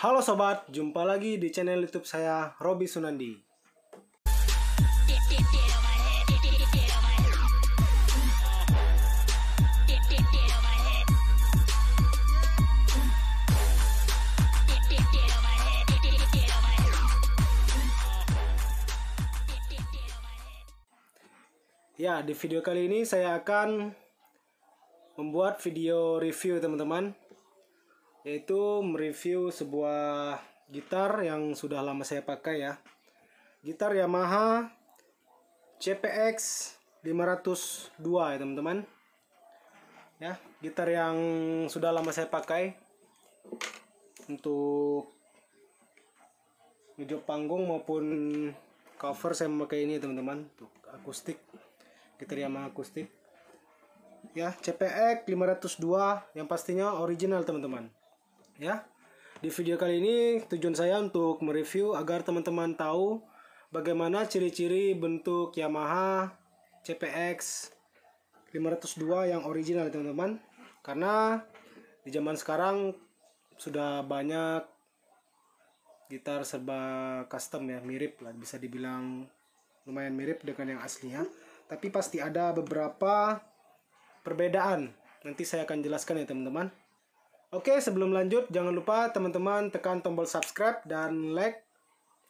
Halo sobat, jumpa lagi di channel YouTube saya Robi Sunandi. Ya, di video kali ini saya akan membuat video review teman-teman yaitu mereview sebuah gitar yang sudah lama saya pakai ya. Gitar Yamaha CPX 502 ya teman-teman. Ya gitar yang sudah lama saya pakai untuk video panggung maupun cover saya memakai ini teman-teman untuk akustik gitar Yamaha akustik. Ya CPX 502 yang pastinya original teman-teman ya. Di video kali ini tujuan saya untuk mereview agar teman-teman tahu bagaimana ciri-ciri bentuk Yamaha CPX 502 yang original teman-teman. Karena di zaman sekarang sudah banyak gitar serba custom ya mirip lah bisa dibilang lumayan mirip dengan yang aslinya. Tapi pasti ada beberapa perbedaan. Nanti saya akan jelaskan ya teman-teman Oke, sebelum lanjut, jangan lupa teman-teman tekan tombol subscribe dan like,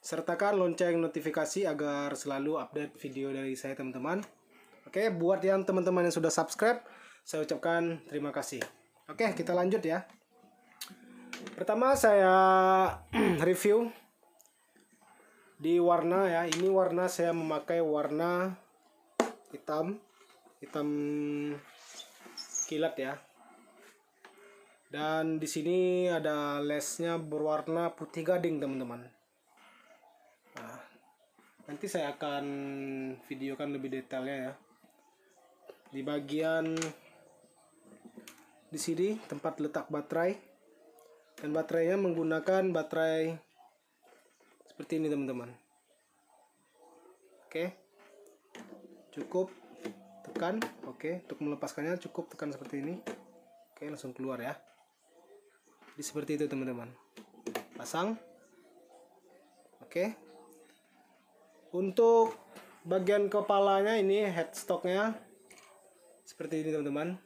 sertakan lonceng notifikasi agar selalu update video dari saya teman-teman. Oke, buat yang teman-teman yang sudah subscribe, saya ucapkan terima kasih. Oke, kita lanjut ya. Pertama saya review di warna ya. Ini warna saya memakai warna hitam, hitam kilat ya dan di sini ada lesnya berwarna putih gading teman-teman. Nah, nanti saya akan videokan lebih detailnya ya. Di bagian di sini tempat letak baterai. Dan baterainya menggunakan baterai seperti ini teman-teman. Oke. Cukup tekan. Oke untuk melepaskannya cukup tekan seperti ini. Oke langsung keluar ya jadi seperti itu teman-teman. Pasang. Oke. Untuk bagian kepalanya ini headstocknya. Seperti ini teman-teman.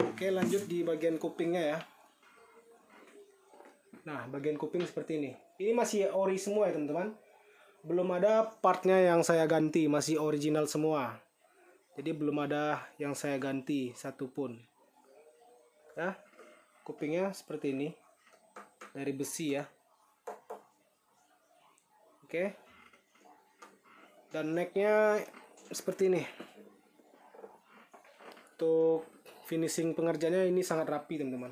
Oke lanjut di bagian kupingnya ya. Nah bagian kuping seperti ini. Ini masih ori semua ya teman-teman. Belum ada partnya yang saya ganti. Masih original semua. Jadi belum ada yang saya ganti satupun ya kupingnya seperti ini dari besi ya. Oke. Dan necknya seperti ini. Untuk finishing pengerjaannya ini sangat rapi teman-teman.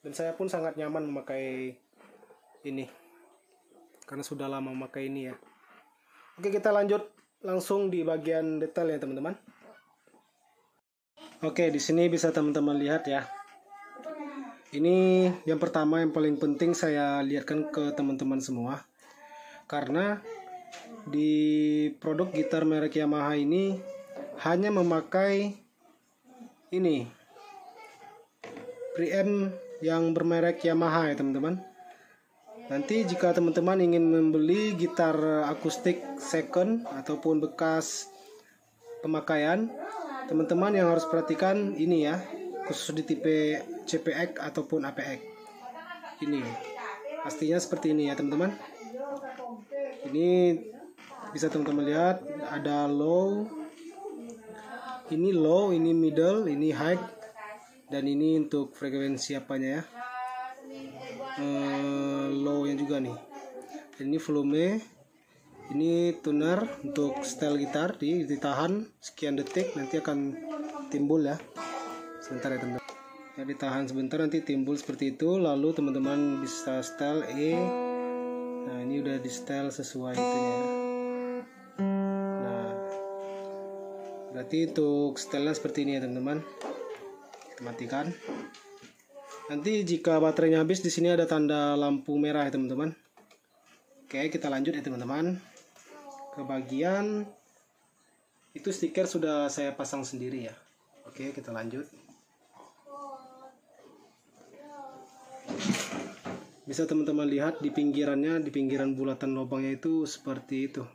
Dan saya pun sangat nyaman memakai ini. Karena sudah lama memakai ini ya. Oke kita lanjut langsung di bagian detail ya teman-teman. Oke di sini bisa teman-teman lihat ya ini yang pertama yang paling penting saya lihatkan ke teman-teman semua. Karena di produk gitar merek Yamaha ini hanya memakai ini preamp yang bermerek Yamaha ya teman-teman. Nanti jika teman-teman ingin membeli gitar akustik second ataupun bekas pemakaian, teman-teman yang harus perhatikan ini ya, khusus di tipe CPX ataupun APX ini. Pastinya seperti ini ya teman-teman. Ini bisa teman-teman lihat ada low. Ini low ini middle ini high. Dan ini untuk frekuensi apanya ya? Uh, low yang juga nih. Dan ini volume. Ini tuner untuk style gitar di ditahan sekian detik nanti akan timbul ya sebentar ya teman-teman. Ya ditahan sebentar nanti timbul seperti itu lalu teman-teman bisa style E. Nah ini udah di style sesuai itunya. Nah berarti untuk stylenya seperti ini ya teman-teman. Kita matikan. Nanti jika baterainya habis di sini ada tanda lampu merah ya teman-teman. Oke kita lanjut ya teman-teman. Ke bagian itu stiker sudah saya pasang sendiri ya. Oke kita lanjut bisa teman-teman lihat di pinggirannya di pinggiran bulatan lubangnya itu seperti itu.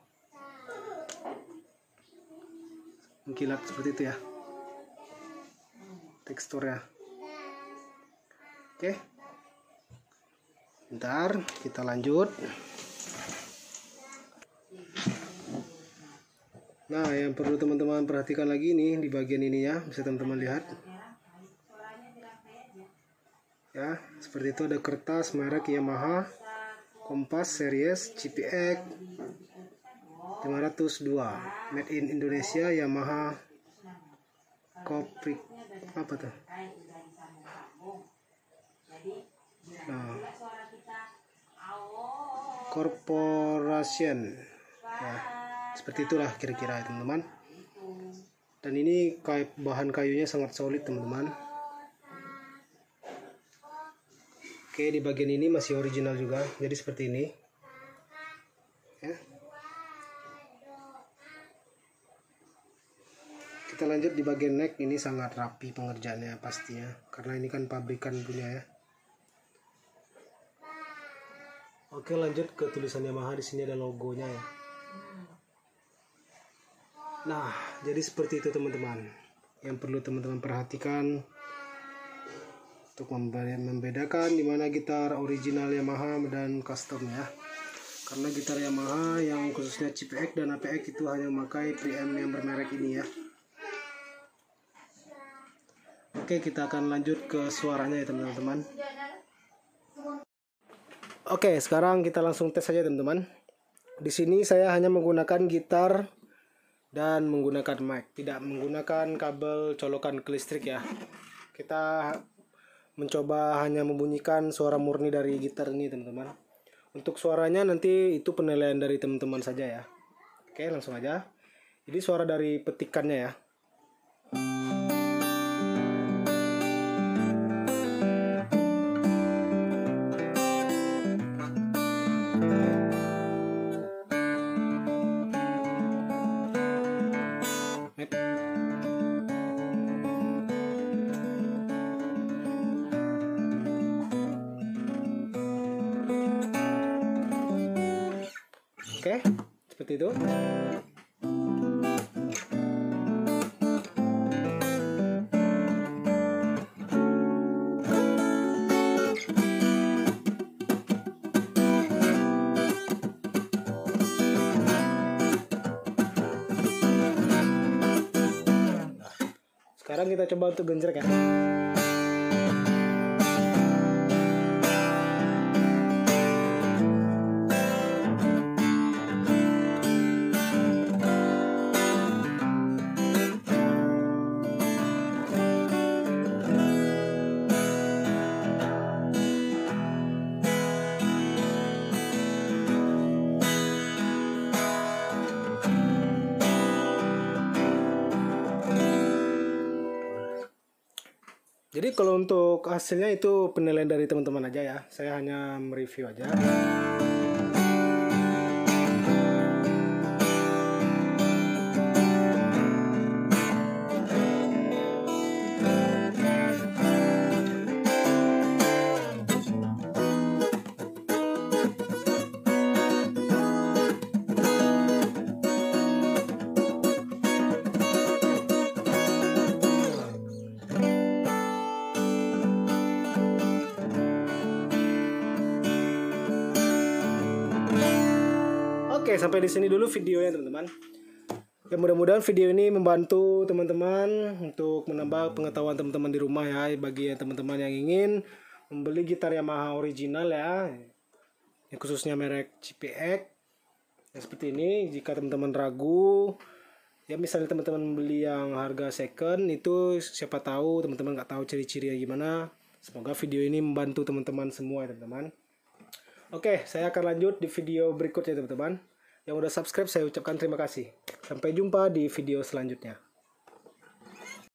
Mengkilat seperti itu ya. Teksturnya. Oke. Bentar kita lanjut. Nah yang perlu teman-teman perhatikan lagi nih di bagian ini ya bisa teman-teman lihat ya seperti itu ada kertas merek Yamaha Kompas series GPX 502 made in Indonesia Yamaha Koprik apa tuh? Nah, Corporation. Ya seperti itulah kira-kira teman-teman. Dan ini bahan kayunya sangat solid teman-teman Oke di bagian ini masih original juga. Jadi seperti ini. Ya. kita lanjut di bagian neck. Ini sangat rapi pengerjaannya pastinya. Karena ini kan pabrikan punya ya. Oke lanjut ke tulisan Yamaha. Di sini ada logonya ya. Nah jadi seperti itu teman-teman. Yang perlu teman-teman perhatikan untuk membedakan di mana gitar original Yamaha dan custom ya. Karena gitar Yamaha yang khususnya CPX dan APX itu hanya memakai preamp yang bermerek ini ya. Oke kita akan lanjut ke suaranya ya teman-teman. Oke sekarang kita langsung tes saja teman-teman. Di sini saya hanya menggunakan gitar dan menggunakan mic tidak menggunakan kabel colokan ke listrik ya. Kita mencoba hanya membunyikan suara murni dari gitar ini teman-teman. Untuk suaranya nanti itu penilaian dari teman-teman saja ya. Oke langsung aja. Jadi suara dari petikannya ya Oke, seperti itu. Sekarang kita coba untuk genjrek ya. Jadi kalau untuk hasilnya itu penilaian dari teman-teman aja ya. Saya hanya mereview aja. Oke, sampai di sini dulu videonya teman-teman. Ya mudah-mudahan video ini membantu teman-teman untuk menambah pengetahuan teman-teman di rumah ya bagi teman-teman yang ingin membeli gitar Yamaha original ya. Yang khususnya merek CPX. Ya, seperti ini jika teman-teman ragu ya misalnya teman-teman beli yang harga second itu siapa tahu teman-teman nggak tahu ciri-cirinya gimana semoga video ini membantu teman-teman semua ya teman-teman oke saya akan lanjut di video berikutnya teman-teman yang udah subscribe saya ucapkan terima kasih. Sampai jumpa di video selanjutnya.